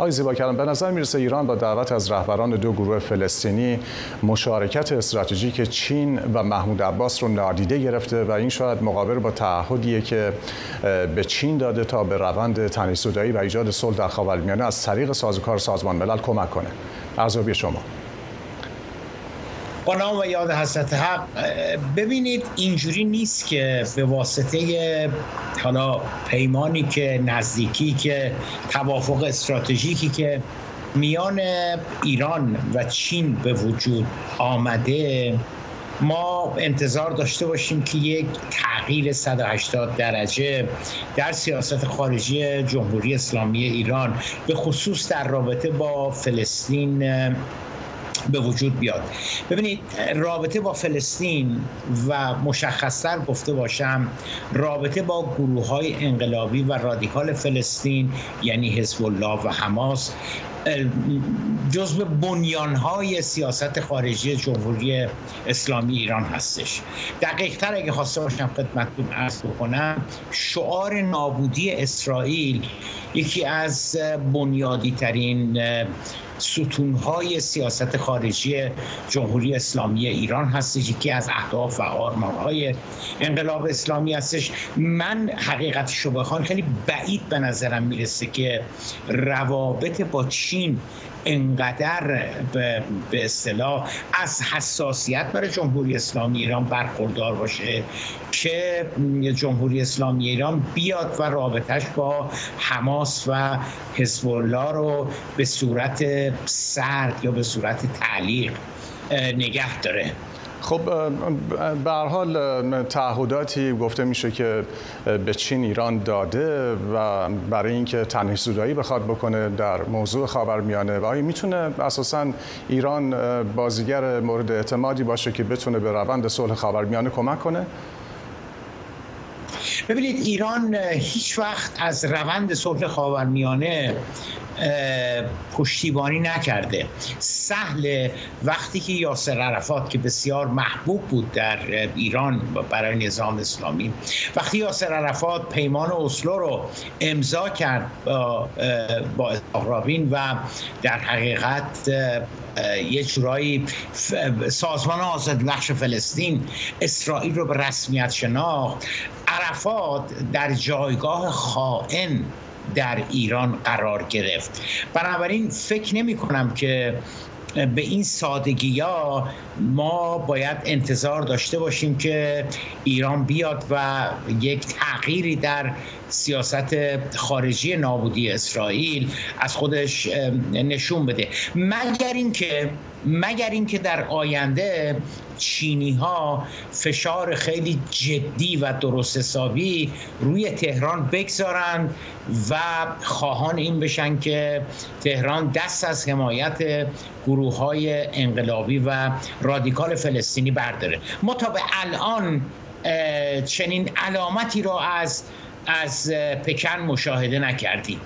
آقای زیبا کلام به نظر می‌رسه ایران با دعوت از رهبران دو گروه فلسطینی مشارکت استراتژیک چین و محمود عباس رو نادیده گرفته و این شاید مقابل با تعهدیه که به چین داده تا به روند تنیسودایی و ایجاد صلح در خاورمیانه از طریق سازوکار سازمان ملل کمک کنه. ارزیابی شما. نام و یاد حضرت حق ببینید اینجوری نیست که به واسطه حالا پیمانی که نزدیکی که توافق استراتژیکی که میان ایران و چین به وجود آمده ما انتظار داشته باشیم که یک تغییر 180 درجه در سیاست خارجی جمهوری اسلامی ایران به خصوص در رابطه با فلسطین به وجود بیاد. ببینید رابطه با فلسطین و مشخصتر گفته باشم رابطه با گروه های انقلابی و رادیکال فلسطین یعنی حزب الله و حماس جزو های سیاست خارجی جمهوری اسلامی ایران هستش. دقیق تر اگه خواسته باشم خدمتتون عرض بکنم شعار نابودی اسرائیل یکی از بنیادی ترین ستونهای سیاست خارجی جمهوری اسلامی ایران هستش. یکی از اهداف و آرمانهای انقلاب اسلامی هستش. من حقیقت شو خیلی بعید به نظرم می‌رسه که روابط با چین انقدر به اصطلاح از حساسیت برای جمهوری اسلامی ایران برخوردار باشه که جمهوری اسلامی ایران بیاد و رابطش با حماس و حزب الله رو به صورت سرد یا به صورت تعلیق نگه داره. خب به حال تعهداتی گفته میشه که به چین ایران داده و برای اینکه تنش زودایی بخواد بکنه در موضوع خاورمیانه. و آیا می‌تونه اساسا ایران بازیگر مورد اعتمادی باشه که بتونه به روند صلح خاورمیانه کمک کنه؟ ببینید ایران هیچ وقت از روند صلح خاورمیانه پشتیبانی نکرده. سهل وقتی که یاسر عرفات که بسیار محبوب بود در ایران برای نظام اسلامی وقتی یاسر عرفات پیمان اسلو رو امضا کرد با, با و در حقیقت یه جورایی سازمان آزاد بخش فلسطین اسرائیل رو به رسمیت شناخت. عرفات در جایگاه خائن در ایران قرار گرفت. بنابراین فکر نمی کنم که به این سادگی ها ما باید انتظار داشته باشیم که ایران بیاد و یک تغییری در سیاست خارجی نابودی اسرائیل از خودش نشون بده. مگر اینکه مگر اینکه در آینده چینی ها فشار خیلی جدی و درست حسابی روی تهران بگذارند و خواهان این بشن که تهران دست از حمایت گروه های انقلابی و رادیکال فلسطینی برداره. ما تا به الان چنین علامتی را از از پکن مشاهده نکردیم.